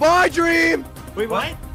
My dream Wait, what?